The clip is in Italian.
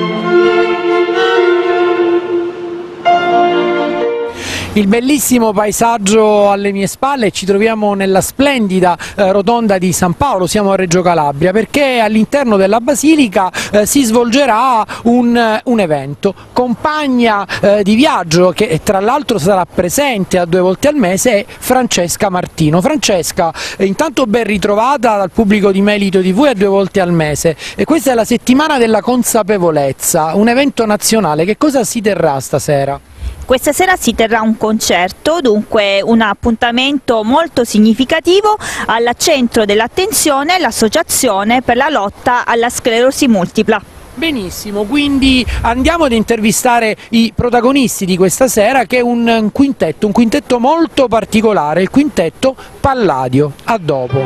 thank you. Il bellissimo paesaggio alle mie spalle, ci troviamo nella splendida eh, rotonda di San Paolo, siamo a Reggio Calabria, perché all'interno della Basilica eh, si svolgerà un, un evento, compagna eh, di viaggio che tra l'altro sarà presente a due volte al mese è Francesca Martino. Francesca, eh, intanto ben ritrovata dal pubblico di Melito TV a due volte al mese e questa è la settimana della consapevolezza, un evento nazionale, che cosa si terrà stasera? Questa sera si terrà un concerto, dunque un appuntamento molto significativo al centro dell'attenzione l'associazione per la lotta alla sclerosi multipla. Benissimo, quindi andiamo ad intervistare i protagonisti di questa sera che è un quintetto, un quintetto molto particolare, il quintetto Palladio. A dopo.